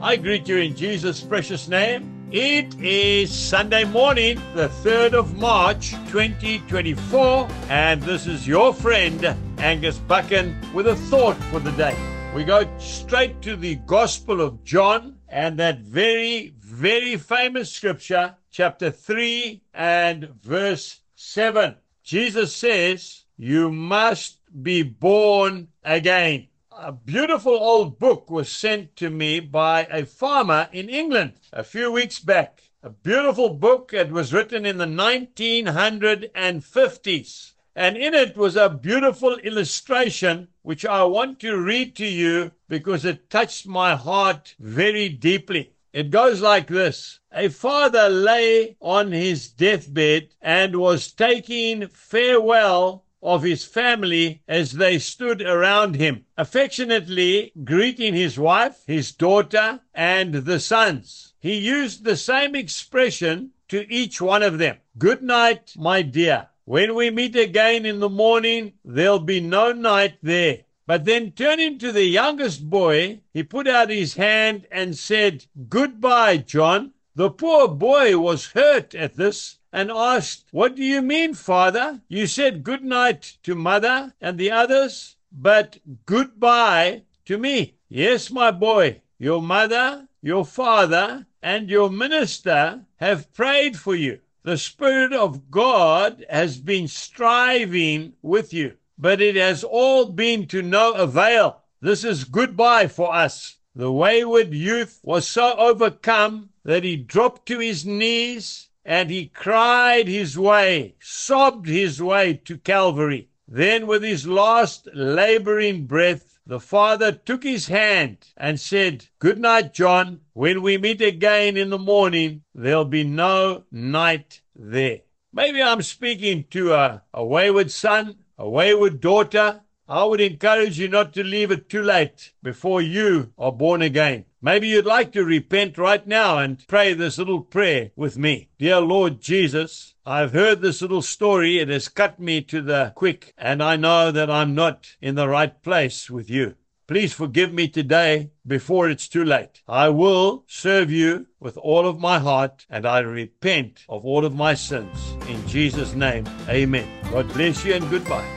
I greet you in Jesus' precious name. It is Sunday morning, the 3rd of March 2024, and this is your friend Angus Buchan with a thought for the day. We go straight to the Gospel of John and that very, very famous scripture, chapter 3 and verse 7. Jesus says, You must be born again a beautiful old book was sent to me by a farmer in England a few weeks back. A beautiful book. It was written in the 1950s. And in it was a beautiful illustration, which I want to read to you because it touched my heart very deeply. It goes like this A father lay on his deathbed and was taking farewell of his family as they stood around him, affectionately greeting his wife, his daughter, and the sons. He used the same expression to each one of them. Good night, my dear. When we meet again in the morning, there'll be no night there. But then turning to the youngest boy, he put out his hand and said, Goodbye, John. The poor boy was hurt at this and asked, What do you mean, father? You said good night to mother and the others, but goodbye to me. Yes, my boy, your mother, your father, and your minister have prayed for you. The Spirit of God has been striving with you, but it has all been to no avail. This is goodbye for us. The wayward youth was so overcome that he dropped to his knees and he cried his way, sobbed his way to Calvary. Then, with his last laboring breath, the father took his hand and said, Good night, John. When we meet again in the morning, there'll be no night there. Maybe I'm speaking to a, a wayward son, a wayward daughter, I would encourage you not to leave it too late before you are born again. Maybe you'd like to repent right now and pray this little prayer with me. Dear Lord Jesus, I've heard this little story. It has cut me to the quick, and I know that I'm not in the right place with you. Please forgive me today before it's too late. I will serve you with all of my heart, and I repent of all of my sins. In Jesus' name, amen. God bless you and goodbye.